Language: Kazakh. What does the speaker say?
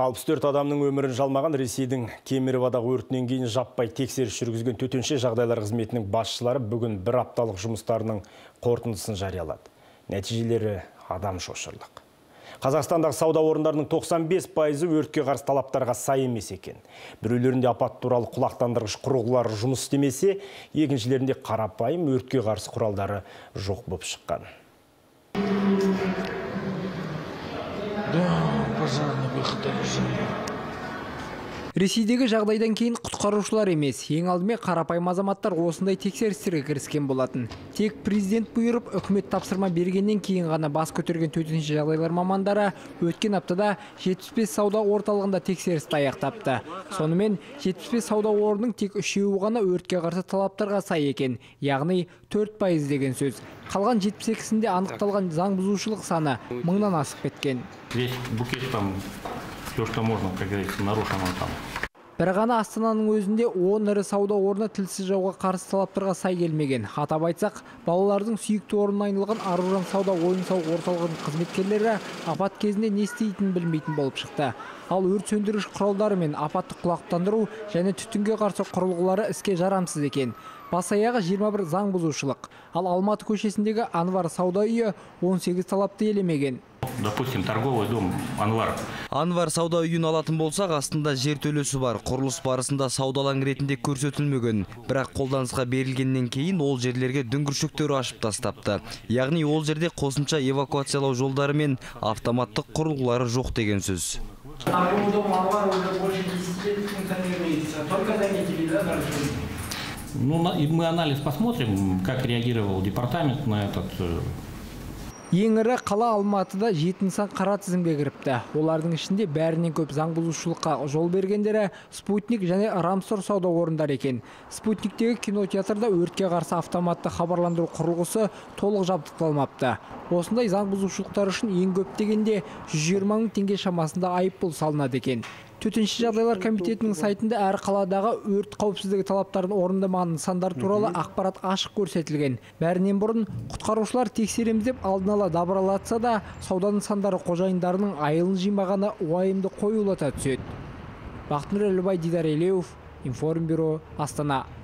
64 адамның өмірін жалмаған Ресейдің Кемеровадағы өртінен кейін жаппай тексеріс жүргізген төтенше жағдайлар қызметінің басшылары бүгін бір апталық жұмыстарының қорытындысын жариялады. Нәтижелері адам шошырлық. Қазақстандағы сауда орындарының 95 пайызы өртке қарсы талаптарға сай емес екен. Біреулерінде апат туралы құлақтандырғыш құрылғылары жұмыс істемесе, екіншілерінде қарапайым өртке қарсы құралдары жоқ болып шыққан. Ресейдегі жағдайдан кейін құтқарушылар емес ең алдымен қарапайым азаматтар осындай тексерістерге кіріскен болатын. Тек президент бұйырып үкімет тапсырма бергеннен кейін ғана бас көтерген төтенше жағдайлар мамандары өткен аптада 75 сауда орталығында тексерісті аяқтапты. Сонымен 75 сауда орнының тек үшеуі ғана өртке қарсы талаптарға сай екен яғни 4 пайыз деген сөз. Қалған 72-сінде анықталған заң бұзушылық саны мыңнан асып кеткен. Все, что можно, как говорится, нарушено там. бір ғана астананың өзінде 10 ірі сауда орны тілсіз жауға қарсы талаптарға сай келмеген. Атап айтсақ балалардың сүйікті орнына айналған аружан сауда ойын сауық орталығының қызметкерлері апат кезінде не істейтінін білмейтін болып шықты. Ал өрт сөндіргіш құралдары мен апатты құлақтандыру және түтінге қарсы құрылғылары іске жарамсыз екен. Бас аяғы 21 заң бұзушылық ал алматы көшесіндегі анвар сауда үйі 18 талапты елемеген Допустим, торговый дом Анвар. Анвар сауда үйін алатын болсақ, астында жер төлесі бар. Құрылыс барысында саудалаң ретінде көрсетілмеген. Бірақ қолданысқа берілгеннен кейін ол жерлерге дүңгіршектер ашып тастапты. Яғни ол жерде қосымша эвакуациялау жолдары мен автоматтық құрылғылары жоқ деген сөз. Торговый дом Анвар уже больше 10 лет функционирует. Только заметили, да, нарушение? Ну, мы анализ посмотрим, как реагировал департамент на этот э, ең ірі қала алматыда жеті нысан қара тізімге кіріпті. Олардың ішінде бәрінен көп заң бұзушылыққа жол бергендері спутник және рамстор сауда орындары екен. Спутниктегі кинотеатрда өртке қарсы автоматты хабарландыру құрылғысы толық жабдықталмапты. Осындай заң бұзушылықтар үшін ең көп дегенде 120 мың теңге шамасында айыппұл салынады екен. Төтенше жағдайлар комитетінің сайтында әр қаладағы өрт қауіпсіздігі талаптарын орындамаған нысандар туралы ақпарат ашық көрсетілген. Бәрінен бұрын құтқарушылар тексереміз деп алдын ала дабыралатса да сауда нысандары қожайындарының айылын жимағаны уайымды қоюлата түседі. Бақытнұр әлібай дидар елеуов информбюро астана.